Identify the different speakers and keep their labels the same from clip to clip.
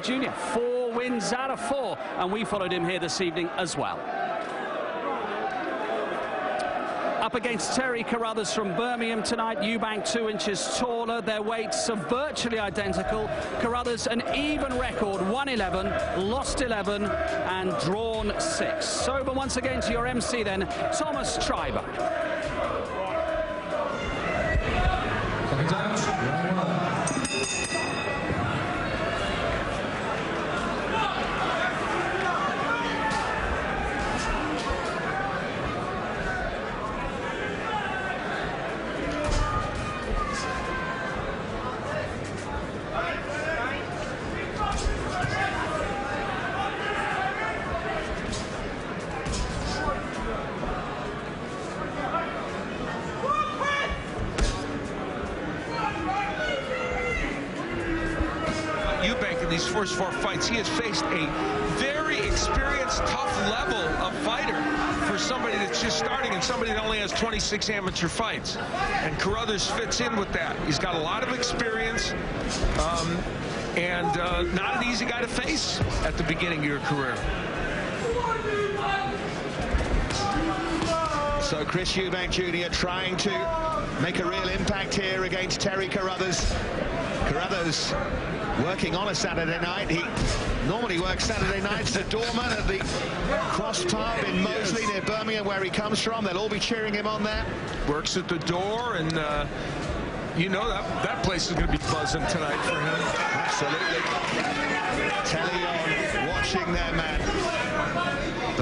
Speaker 1: Jr. Four wins out of four, and we followed him here this evening as well. Up against Terry Carruthers from Birmingham tonight. Eubank two inches taller. Their weights are virtually identical. Carruthers an even record, 111, lost 11 and drawn six. So over once again to your MC then, Thomas Schreiber.
Speaker 2: These first four fights, he has faced a very experienced, tough level of fighter for somebody that's just starting and somebody that only has 26 amateur fights. And Carruthers fits in with that. He's got a lot of experience um, and uh, not an easy guy to face at the beginning of your career.
Speaker 3: So Chris Eubank Jr. trying to make a real impact here against Terry Carruthers. Carruthers working on a Saturday night. He normally works Saturday nights at Doorman at the Cross Pub in Moseley near Birmingham where he comes from. They'll all be cheering him on there.
Speaker 2: Works at the door and uh, you know that that place is going to be buzzing tonight for him.
Speaker 3: Absolutely. Telly on, watching their man.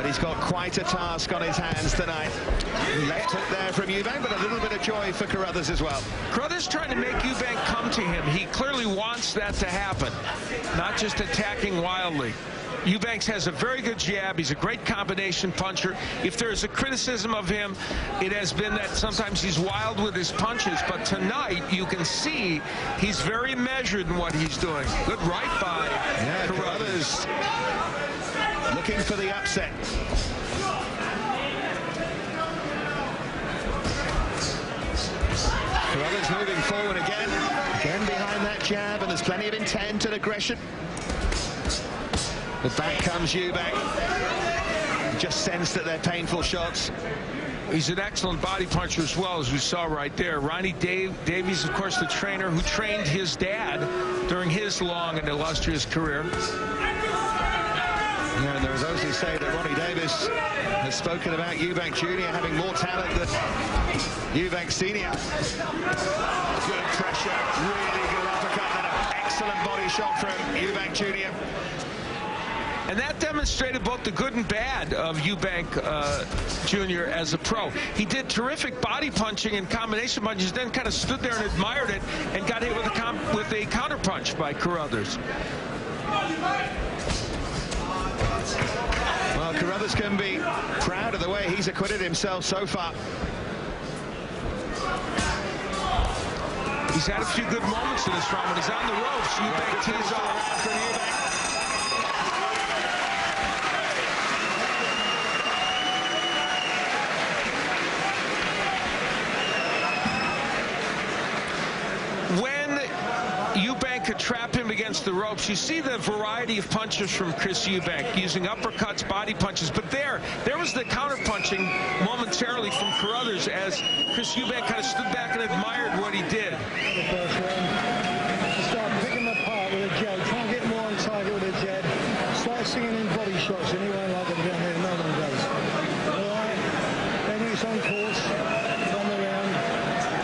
Speaker 3: But he's got quite a task on his hands tonight. Left hook there from Eubank, but a little bit of joy for Carruthers as well.
Speaker 2: Carruthers trying to make Eubank come to him. He clearly wants that to happen, not just attacking wildly. Eubanks has a very good jab. He's a great combination puncher. If there's a criticism of him, it has been that sometimes he's wild with his punches. But tonight, you can see he's very measured in what he's doing. Good right by
Speaker 3: yeah, Carruthers. Looking for the upset. Carruthers moving forward again. Again behind that jab, and there's plenty of intent and aggression. But back comes Eubank. Just sensed that they're painful shots.
Speaker 2: He's an excellent body puncher as well, as we saw right there. Ronnie Dave Davies, of course, the trainer who trained his dad during his long and illustrious career.
Speaker 3: Are those who say that Ronnie Davies has spoken about Eubank Jr. having more talent than Eubank Sr. Good pressure, really good uppercut, and an excellent body shot from Eubank Jr.
Speaker 2: And that demonstrated both the good and bad of Eubank uh, Jr. as a pro. He did terrific body punching and combination punches, then kind of stood there and admired it and got hit with a, with a counter punch by Carruthers.
Speaker 3: Well, Carruthers can be proud of the way he's acquitted himself so far.
Speaker 2: He's had a few good moments in this round. When he's on the ropes, Eubank tees all around for Eubank. Against the ropes. You see the variety of punches from Chris Eubank using uppercuts, body punches. But there, there was the counter punching momentarily from Carruthers as Chris Eubank kind of stood back and admired what he did.
Speaker 4: Start picking them apart with a jab. Try and get more on target with a jab. Start singing in body shots and he won't like them down there. No one does. All right? Then he's on course. On the round.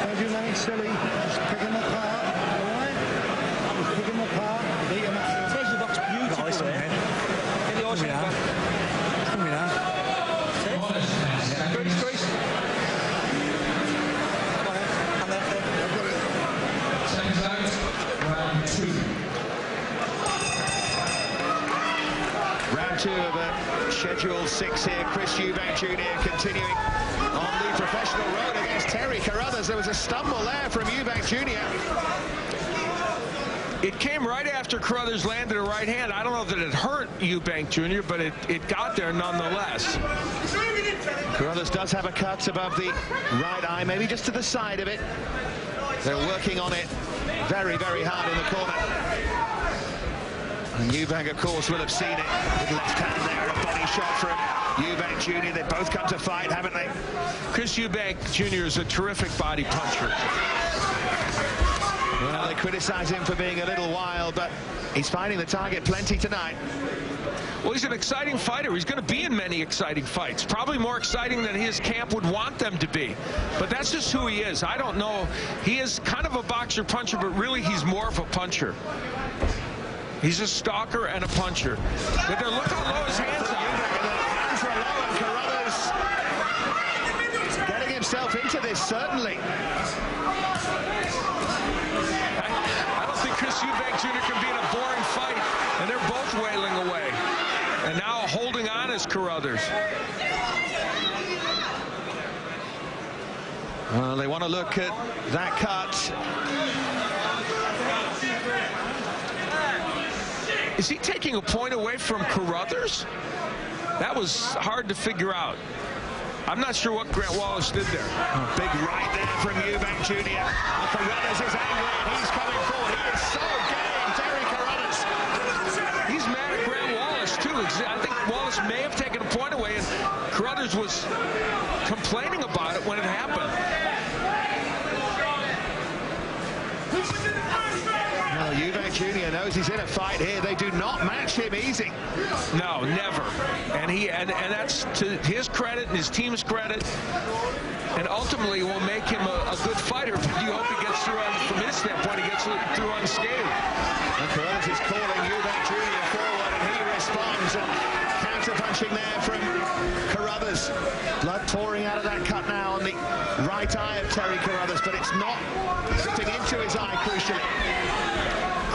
Speaker 4: Don't do nothing silly. Just pick them apart.
Speaker 3: two of a scheduled six here. Chris Eubank Jr. continuing on the professional road against Terry Carruthers. There was a stumble there from Eubank Jr.
Speaker 2: It came right after Carruthers landed a right hand. I don't know that it hurt Eubank Jr., but it, it got there nonetheless.
Speaker 3: Carruthers does have a cut above the right eye, maybe just to the side of it. They're working on it very, very hard in the corner. And Eubank, of course, will have seen it with left hand there, a body shot from Eubank Jr. They both come to fight, haven't they?
Speaker 2: Chris Eubank Jr. is a terrific body puncher.
Speaker 3: Well, they criticize him for being a little wild, but he's finding the target plenty tonight.
Speaker 2: Well, he's an exciting fighter. He's going to be in many exciting fights. Probably more exciting than his camp would want them to be. But that's just who he is. I don't know. He is kind of a boxer puncher, but really he's more of a puncher. He's a stalker and a puncher. But look how low his hands are.
Speaker 3: Hands low and Carruthers getting himself into this, certainly.
Speaker 2: I don't think Chris Eubank Jr. can be in a boring fight, and they're both wailing away. And now holding on is Carruthers.
Speaker 3: Well, they want to look at that cut.
Speaker 2: Is he taking a point away from Carruthers? That was hard to figure out. I'm not sure what Grant Wallace did there.
Speaker 3: Big right there from Eubank Jr. Carruthers is angry and he's coming forward. He is so game, Terry Carruthers.
Speaker 2: He's mad at Grant Wallace, too. I think Wallace may have taken a point away, and Carruthers was complaining about it when it happened.
Speaker 3: Well, Eubank Jr. knows he's in a fight here. They do not match him easy.
Speaker 2: No, never. And he and, and that's to his credit and his team's credit. And ultimately will make him a, a good fighter. You hope he gets through on, from his standpoint, he gets through unscathed.
Speaker 3: And Carruthers is calling Eubank Jr. forward, and he responds. And counter-punching there from Carruthers. Blood pouring out of that cut now on the right eye of Terry Carruthers, but it's not dripping into his eye, crucially.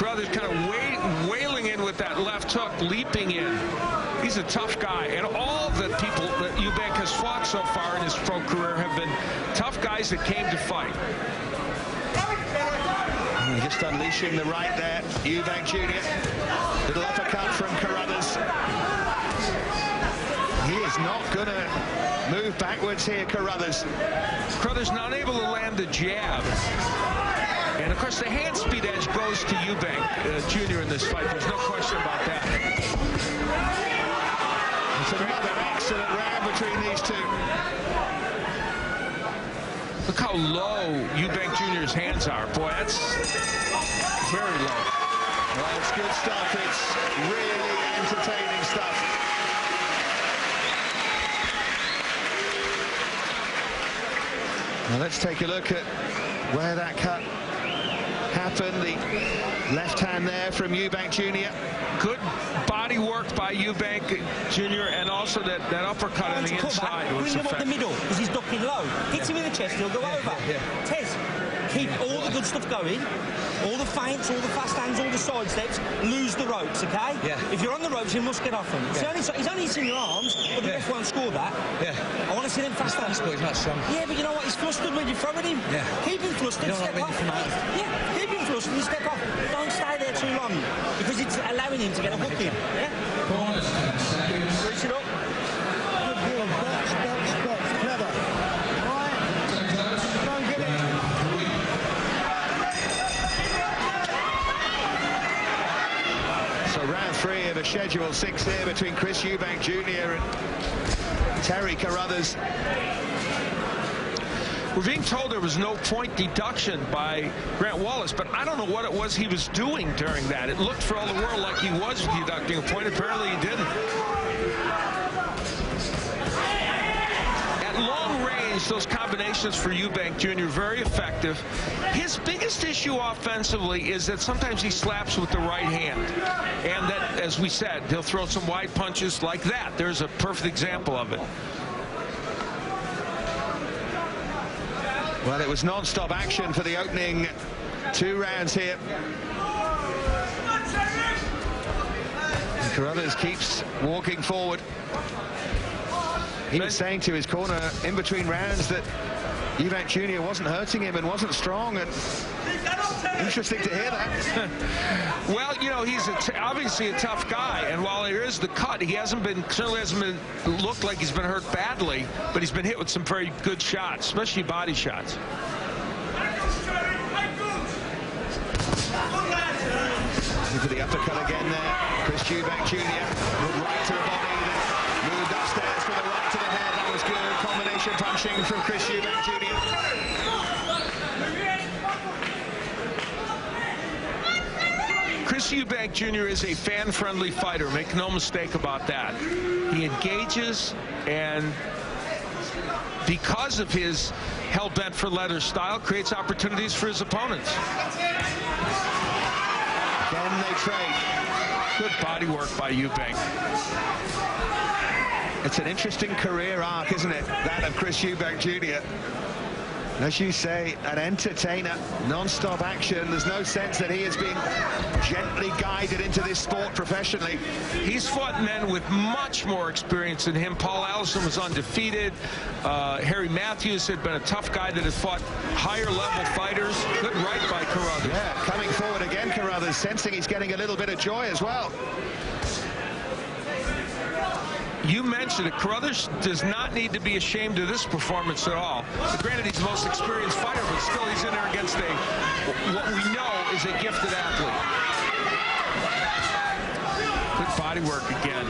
Speaker 2: Carruthers kind of wait, wailing in with that left hook, leaping in. He's a tough guy. And all the people that Eubank has fought so far in his pro career have been tough guys that came to fight.
Speaker 3: Just unleashing the right there, Eubank Jr. Little uppercut from Carruthers. He is not going to move backwards here, Carruthers.
Speaker 2: Carruthers not able to land the jab. And of course, the hand speed edge goes to Eubank uh, Jr. in this fight. There's no question about that.
Speaker 3: It's another excellent round between these two.
Speaker 2: Look how low Eubank Jr.'s hands are. Boy, that's very low.
Speaker 3: Well, it's good stuff. It's really entertaining stuff. Now let's take a look at where that cut happened. The left hand there from Eubank Jr.
Speaker 2: Good body work by Eubank Jr. and also that, that uppercut on the inside was
Speaker 5: Bring him up the middle because he's ducking low. Hit him in the chest, he'll go over. Tez, keep all the good stuff going. All the feints, all the fast hands, all the side steps. Lose the ropes, okay?
Speaker 6: Yeah.
Speaker 5: If you're on the ropes, you must get off them. It's only, he's only hitting your arms, but the
Speaker 6: Yeah.
Speaker 5: ref won't score that.
Speaker 6: Yeah.
Speaker 5: I want to see them fast hands.
Speaker 6: But he's not strong.
Speaker 5: Yeah, but you know what? He's flustered when you're throwing him.
Speaker 6: Yeah.
Speaker 5: Keep him flustered,
Speaker 6: You don't
Speaker 5: step off.
Speaker 6: you come out.
Speaker 5: Yeah, keep him flustered and step off. Don't stay there too long because it's allowing him to get a hook in. Yeah? Reach it up.
Speaker 4: Good deal. Box, box, box. Clever. Right. Don't get it.
Speaker 3: So a scheduled six here between Chris Eubank Jr. and Terry Carruthers.
Speaker 2: We're being told there was no point deduction by Grant Wallace, but I don't know what it was he was doing during that. It looked for all the world like he was deducting a point. Apparently he didn't. At long those combinations for Eubank Jr. very effective. His biggest issue offensively is that sometimes he slaps with the right hand. And that, as we said, he'll throw some wide punches like that. There's a perfect example of it.
Speaker 3: Well, it was non-stop action for the opening two rounds here. Carruthers keeps walking forward. He was saying to his corner in between rounds that Eubank Jr. wasn't hurting him and wasn't strong. And interesting to hear that.
Speaker 2: Well, you know, he's a t obviously a tough guy, and while there is the cut, he hasn't been certainly hasn't been looked like he's been hurt badly, but he's been hit with some very good shots, especially body shots.
Speaker 3: For the uppercut again there. Chris Eubank Jr. right to the body, then moved upstairs from the right to the head. That was good. Combination punching from Chris Eubank Jr.
Speaker 2: Chris Eubank Jr. is a fan-friendly fighter. Make no mistake about that. He engages, and because of his hell-bent for leather style, creates opportunities for his opponents.
Speaker 3: Then they trade.
Speaker 2: Good body work by Eubank.
Speaker 3: It's an interesting career arc, isn't it? That of Chris Eubank Jr. As you say, an entertainer, non-stop action. There's no sense that he has been gently guided into this sport professionally.
Speaker 2: He's fought men with much more experience than him. Paul Allison was undefeated. Uh, Harry Matthews had been a tough guy that had fought higher level fighters. Good right by Carruthers.
Speaker 3: Yeah, coming forward again, Carruthers, sensing he's getting a little bit of joy as well.
Speaker 2: You mentioned it. Carruthers does not need to be ashamed of this performance at all. Granted, he's the most experienced fighter, but still he's in there against a what we know is a gifted athlete. Good body work again.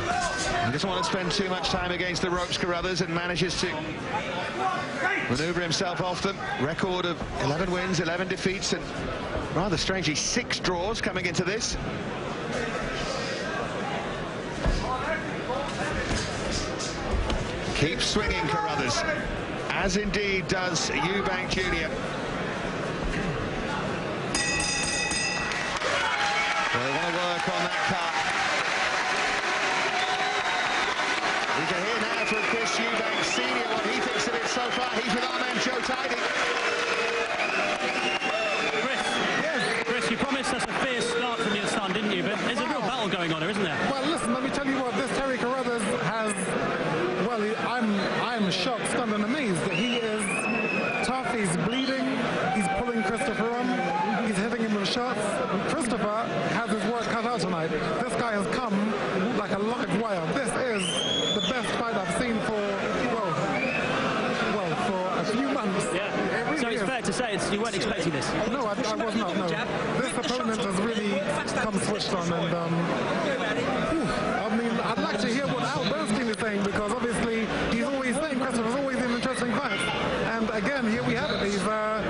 Speaker 3: He doesn't want to spend too much time against the ropes, Carruthers, and manages to maneuver himself off them. Record of 11 wins, 11 defeats, and rather strangely, six draws coming into this. Keeps swinging, Carruthers, as indeed does Eubank Jr. Well, they want to work on that cut. We can hear now from Chris Eubank Sr. what he thinks of it so far. He's with our man Joe Tidy.
Speaker 6: Chris, Chris, you promised us a fierce start from your son, didn't you? But there's a real battle going on here, isn't there?
Speaker 7: Well, listen, let me tell you what, this Terry Carruthers has, well, he- I'm, I'm shocked, stunned and amazed that he is tough, he's bleeding, he's pulling Christopher on, he's hitting him with shots. Christopher has his work cut out tonight. This guy has come like a live wire. This is the best fight I've seen for, well, well, for a few months. It
Speaker 6: Yeah.
Speaker 7: really
Speaker 6: So it's
Speaker 7: is.
Speaker 6: fair to say it's, you weren't expecting this.
Speaker 7: No, I, I was not. No, this opponent has really come switched on, and um, I mean, I'd like to hear what Al Bernstein is saying because obviously he's always saying Christopher's always in interesting fights, and again, here we have it. He's uh,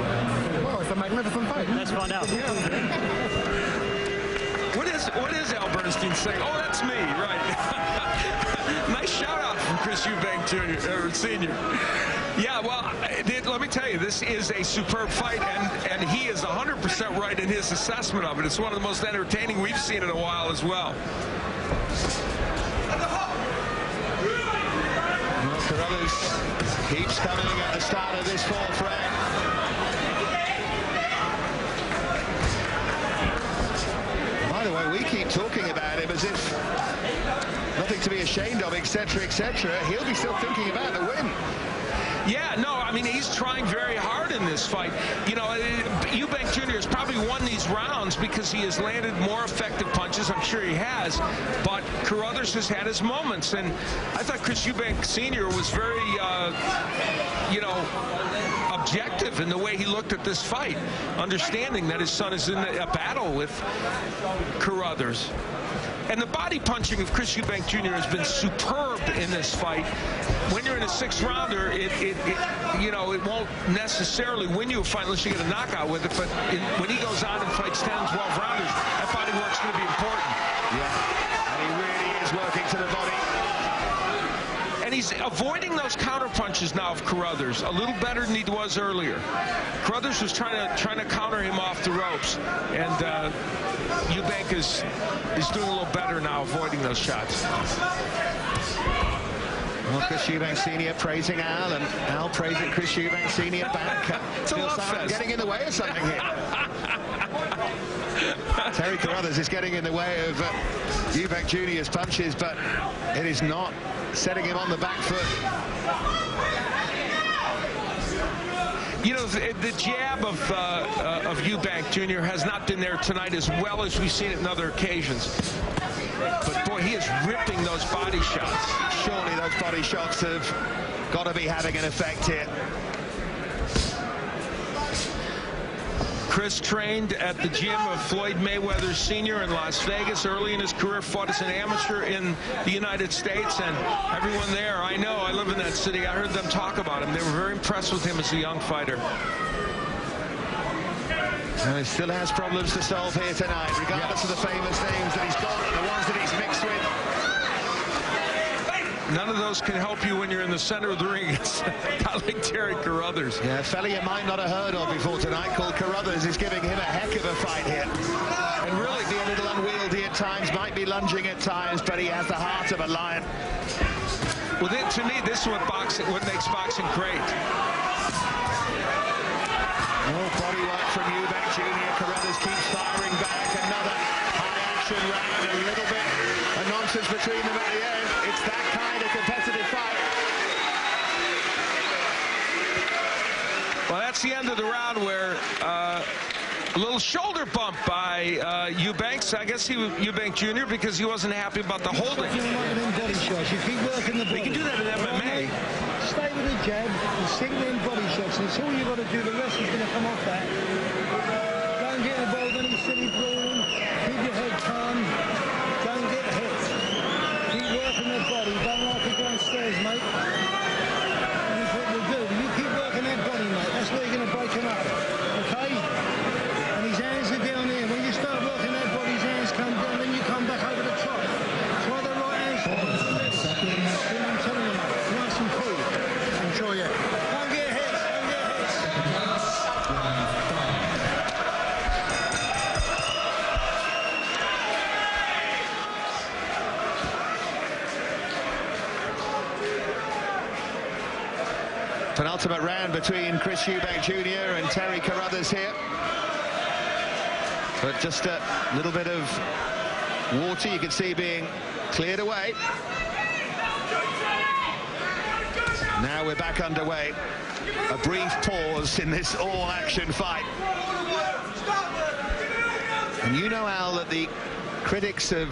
Speaker 7: well, it's a magnificent fight.
Speaker 6: Let's find out.
Speaker 2: What is what is Al Bernstein saying? Oh, that's me, right? nice shout out from Chris Eubank Jr. or Senior. Yeah, well, I- th- let me tell you, this is a superb fight, and and he is 100% right in his assessment of it. It's one of the most entertaining we've seen in a while as well.
Speaker 3: Well, Carruthers keeps coming at the start of this fourth round. By the way, we keep talking about him as if nothing to be ashamed of, etc., etc. He'll be still thinking about the win.
Speaker 2: Yeah, no, I mean, he's trying very hard in this fight. You know, uh, Eubank Jr. has probably won these rounds because he has landed more effective punches. I'm sure he has. But Carruthers has had his moments. And I thought Chris Eubank Sr. was very, uh, you know, objective in the way he looked at this fight, understanding that his son is in a battle with Carruthers. And the body punching of Chris Eubank Jr. has been superb in this fight. When you're in a sixth rounder, it, it, it you know, it won't necessarily win you a fight unless you get a knockout with it. But when he goes on and fights 10, 12 rounders, that body work's going to be important.
Speaker 3: Yeah, and he really is working to the body.
Speaker 2: And he's avoiding those counter punches now of Carruthers a little better than he was earlier. Carruthers was trying to trying to counter him off the ropes, and uh, Eubank is is doing a little better now, avoiding those shots.
Speaker 3: Well, Chris Eubank Sr. praising Al, and Al praising Chris Eubank Sr. back.
Speaker 2: It's love fest.
Speaker 3: getting in the way of something here. Terry Carruthers is getting in the way of uh, Eubank Jr.'s punches, but it is not setting him on the back foot.
Speaker 2: You know, the, jab of uh, uh, of Eubank Jr. has not been there tonight as well as we've seen it in other occasions. But boy, he is ripping those body shots.
Speaker 3: Surely those body shots have got to be having an effect here.
Speaker 2: Chris trained at the gym of Floyd Mayweather Sr. in Las Vegas early in his career, fought as an amateur in the United States, and everyone there, I know, I live in that city, I heard them talk about him. They were very impressed with him as a young fighter.
Speaker 3: And he still has problems to solve here tonight, regardless of the famous names that he's got the ones that he's mixed with.
Speaker 2: None of those can help you when you're in the center of the ring a guy like Terry Carruthers.
Speaker 3: Yeah, a fella you might not have heard of before tonight called Carruthers is giving him a heck of a fight here. And really be a little unwieldy at times, might be lunging at times, but he has the heart of a lion.
Speaker 2: Well, then, to me, this is what boxing, what makes boxing great.
Speaker 3: Oh, body work from Eubank Jr. Carruthers keeps firing back. Another high-action round, a little bit of nonsense between them at the end. It's that kind of competitive fight.
Speaker 2: Well, that's the end of the round where uh, a little shoulder bump by uh, Eubanks. I guess he was Eubank Jr. because he wasn't happy about the holding.
Speaker 4: You keep working the body.
Speaker 2: We can do that in MMA.
Speaker 4: Stay with the jab and sink them body shots. That's all you've got to do. The rest is going to come off that. Don't get involved in any silly brawling. Keep your head calm. Don't get hit. Keep working the body. Don't like it
Speaker 3: downstairs, mate. Between Chris Eubank Jr. and Terry Carruthers here. But just a little bit of water you can see being cleared away. Now we're back underway. A brief pause in this all-action fight. And you know, Al, that the critics of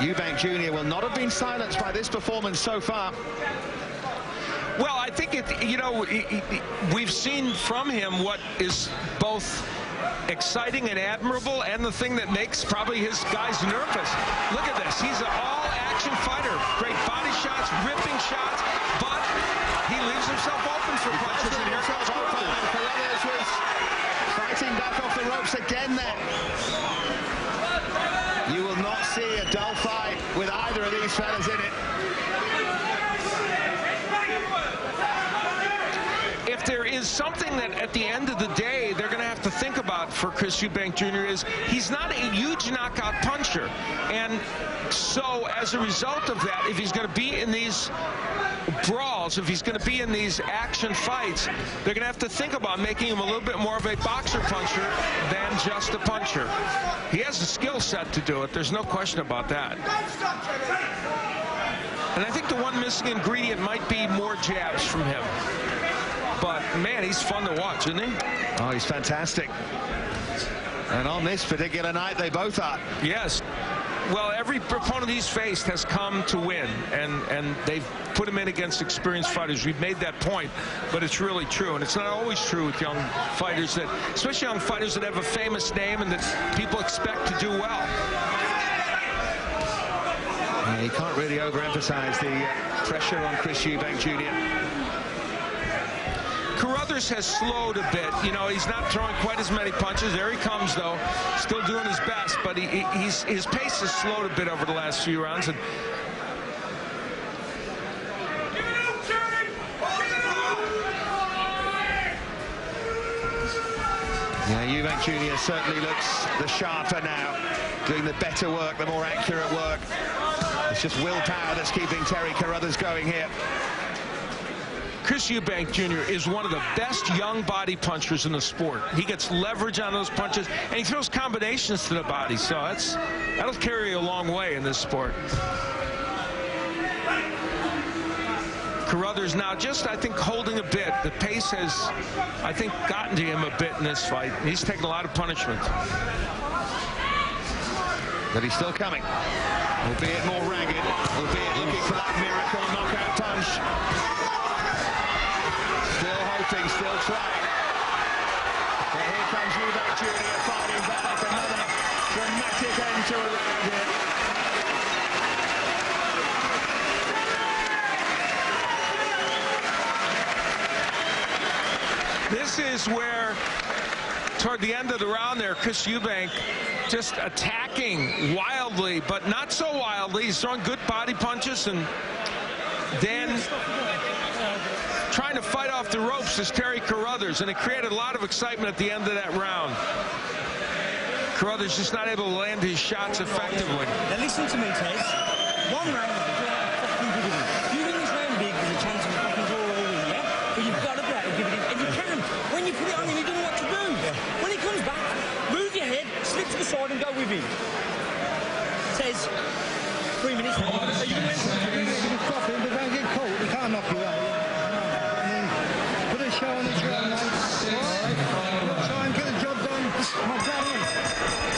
Speaker 3: Eubank Jr. will not have been silenced by this performance so far.
Speaker 2: Think it, you know, we've seen from him what is both exciting and admirable and the thing that makes probably his guys nervous. Look at this. He's an all-action fighter. Great body shots, ripping shots, but he leaves himself open for punches. And here comes
Speaker 3: Carruthers was fighting back off the ropes again there. You will not see a dull fight with either of these fellas in it.
Speaker 2: There is something that at the end of the day they're going to have to think about for Chris Eubank Jr. is he's not a huge knockout puncher. And so as a result of that, if he's going to be in these brawls, if he's going to be in these action fights, they're going to have to think about making him a little bit more of a boxer puncher than just a puncher. He has the skill set to do it. There's no question about that. And I think the one missing ingredient might be more jabs from him. But, man, he's fun to watch, isn't he?
Speaker 3: Oh, he's fantastic. And on this particular night, they both are.
Speaker 2: Yes. Well, every opponent he's faced has come to win, and, and they've put him in against experienced fighters. We've made that point, but it's really true. And it's not always true with young fighters, that, especially young fighters that have a famous name and that people expect to do well.
Speaker 3: Yeah, you can't really overemphasize the uh, pressure on Chris Eubank Jr.
Speaker 2: Carruthers has slowed a bit. You know, he's not throwing quite as many punches. There he comes, though. Still doing his best, but he, he's, his pace has slowed a bit over the last few rounds. And
Speaker 3: Yeah, Eubank Jr. certainly looks the sharper now, doing the better work, the more accurate work. It's just willpower that's keeping Terry Carruthers going here.
Speaker 2: Chris Eubank Jr. is one of the best young body punchers in the sport. He gets leverage on those punches, and he throws combinations to the body, so that's that'll carry a long way in this sport. Carruthers now just, I think, holding a bit. The pace has, I think, gotten to him a bit in this fight. He's taken a lot of punishment.
Speaker 3: But he's still coming, albeit more ragged, albeit looking for that miracle knockout punch. Still still trying. Well, here comes Eubank Jr. fighting back. Another dramatic end to a round here.
Speaker 2: This is where, toward the end of the round there, Chris Eubank just attacking wildly, but not so wildly. He's throwing good body punches and then trying to fight off the ropes is Terry Carruthers, and it created a lot of excitement at the end of that round. Carruthers just not able to land his shots effectively.
Speaker 5: Now listen to me, Tez. One round, fucking give it in. You win this round big, there's a chance of fucking draw all in, yeah? But you've got to be able to give it in. And you can. When you put it on him, he doesn't know what to do. When he comes back, move your head, slip to the side and go with him. Tez, three minutes. Are you going to win?
Speaker 4: You can stop him, but don't get caught. He can't knock you out. I mean, put a show on the trail, mate. All right? Try and get the job done. My dad in.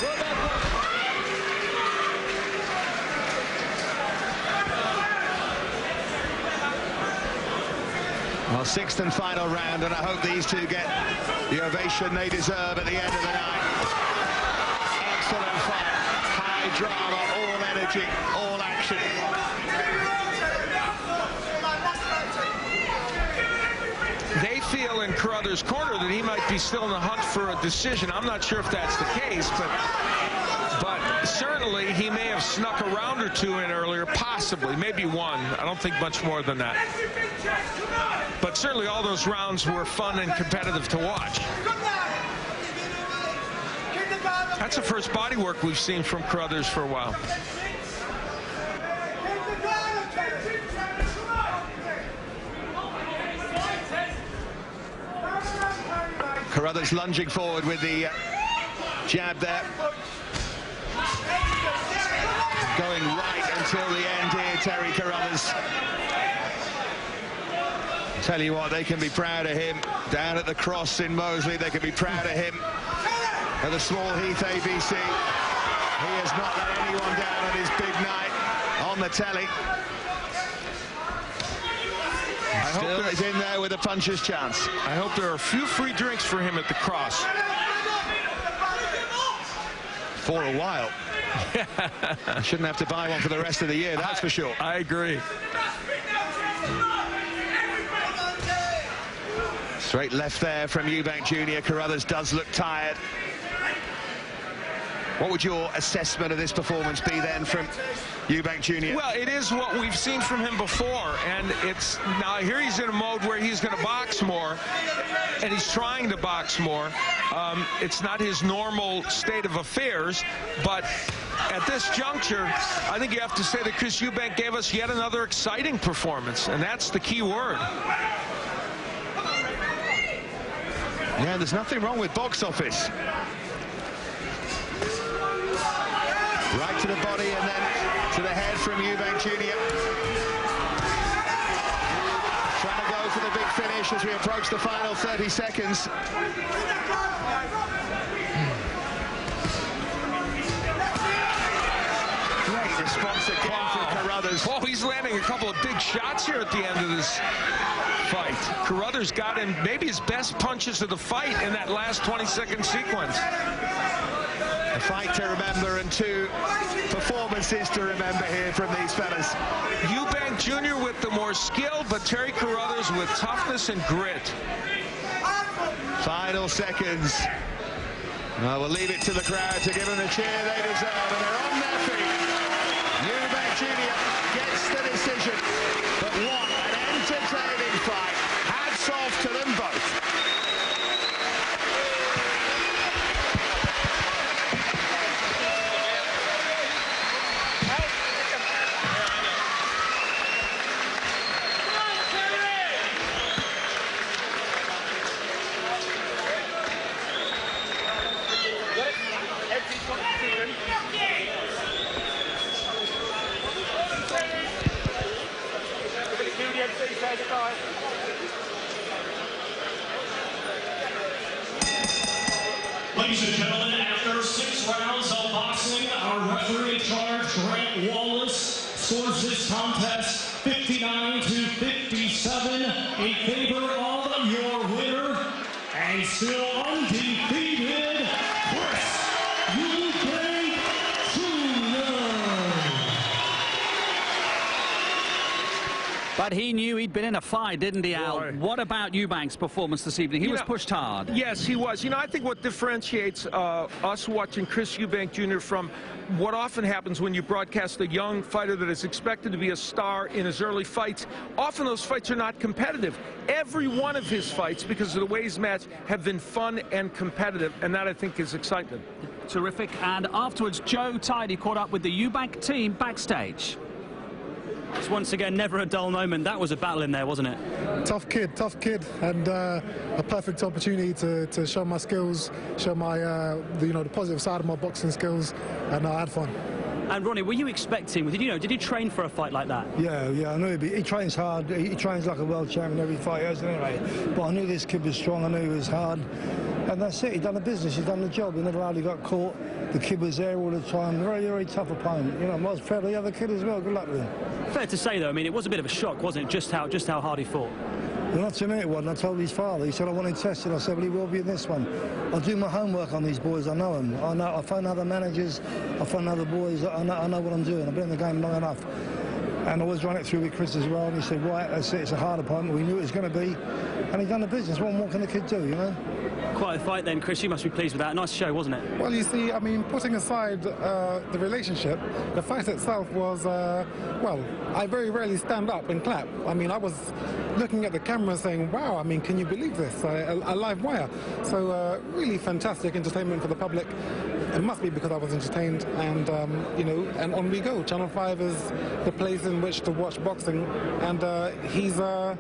Speaker 4: Right back, boy.
Speaker 3: Well, sixth and final round, and I hope these two get the ovation they deserve at the end of the night. Excellent fight, high drama, all energy, all action.
Speaker 2: They feel in Carruthers' corner that he might be still in the hunt for a decision. I'm not sure if that's the case, but but certainly he may have snuck a round or two in earlier, possibly, maybe one. I don't think much more than that. But certainly all those rounds were fun and competitive to watch. That's the first body work we've seen from Carruthers for a while.
Speaker 3: Carruthers lunging forward with the uh, jab there. Going right until the end here, Terry Carruthers. Tell you what, they can be proud of him. Down at the cross in Moseley, they can be proud of him. At the Small Heath ABC, he has not let anyone down on his big night on the telly. I hope that he's in there with a puncher's chance.
Speaker 2: I hope there are a few free drinks for him at the cross.
Speaker 3: For a while. I shouldn't have to buy one for the rest of the year, that's for sure.
Speaker 2: I agree.
Speaker 3: Straight left there from Eubank Jr. Carruthers does look tired. What would your assessment of this performance be then from Eubank Jr.?
Speaker 2: Well, it is what we've seen from him before, and it's now here he's in a mode where he's going to box more, and he's trying to box more. Um, it's not his normal state of affairs, but at this juncture, I think you have to say that Chris Eubank gave us yet another exciting performance, and that's the key word.
Speaker 3: Yeah, there's nothing wrong with box office. Right to the body and then to the head from Eubank Jr. Trying to go for the big finish as we approach the final 30 seconds. Again from Carruthers.
Speaker 2: Oh, he's landing a couple of big shots here at the end of this fight. Carruthers got him maybe his best punches of the fight in that last 20-second sequence.
Speaker 3: A fight to remember and two performances to remember here from these fellas.
Speaker 2: Eubank Jr. with the more skill, but Terry Carruthers with toughness and grit.
Speaker 3: Final seconds. Well, we'll leave it to the crowd to give them the cheer they deserve, and they're on their Jr. gets the decision, but what an entertaining fight. Hats off to them both.
Speaker 8: Ladies and gentlemen, after six rounds of boxing, our referee in charge, Grant Wallace, scores this contest 59 to 57 in favor of your winner
Speaker 9: and still undefeated,
Speaker 1: But he knew he'd been in a fight, didn't he, Al?
Speaker 2: Boy.
Speaker 1: What about Eubank's performance this evening? He
Speaker 2: You
Speaker 1: was
Speaker 2: know-
Speaker 1: pushed hard.
Speaker 2: Yes, he was. You know, I think what differentiates uh, us watching Chris Eubank Jr. from what often happens when you broadcast a young fighter that is expected to be a star in his early fights, often those fights are not competitive. Every one of his fights, because of the way he's matched, have been fun and competitive, and that, I think, is excitement.
Speaker 1: Terrific. And afterwards, Joe Tidy caught up with the Eubank team backstage.
Speaker 10: It's once again never a dull moment. That was a battle in there, wasn't it?
Speaker 7: Tough kid, tough kid, and uh, a perfect opportunity to, to show my skills, show my uh, the, you know the positive side of my boxing skills, and I had fun.
Speaker 10: And Ronnie, were you expecting? Did you know? Did you train for a fight like that?
Speaker 4: Yeah, yeah, I knew he'd be, he trains hard. He, he trains like a world champion every fight he has anyway. But I knew this kid was strong. I knew he was hard. And that's it. He done the business. He done the job. He never hardly got caught. The kid was there all the time. Very, very tough opponent. You know, I was proud of the other kid as well. Good luck with him.
Speaker 10: Fair to say, though. I mean, it was a bit of a shock, wasn't it? Just how just how hard he fought.
Speaker 4: Well, not to me it wasn't. I told his father. He said, I want him tested. I said, well, he will be in this one. I'll do my homework on these boys. I know them. I know. I phone other managers. I phone other boys. I know, I know what I'm doing. I've been in the game long enough. And I was running it through with Chris as well. And he said, right, that's it. It's a hard opponent. We knew it was going to be. And he done the business. What more can the kid do, you know?
Speaker 10: Quite a fight then, Chris. You must be pleased with that. Nice show, wasn't it?
Speaker 7: Well, you see, I mean, putting aside uh, the relationship, the fight itself was, uh, well, I very rarely stand up and clap. I mean, I was looking at the camera saying, wow, I mean, can you believe this? A, a, live wire. So, uh, really fantastic entertainment for the public. It must be because I was entertained, and, um, you know, and on we go. Channel 5 is the place in which to watch boxing, and uh, he's, uh,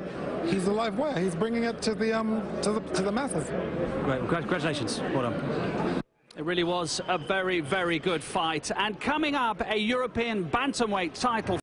Speaker 7: he's a live wire. He's bringing it to the, um, to the, to the masses.
Speaker 10: Great. Congratulations. Well done.
Speaker 1: It really was a very, very good fight. And coming up, a European bantamweight title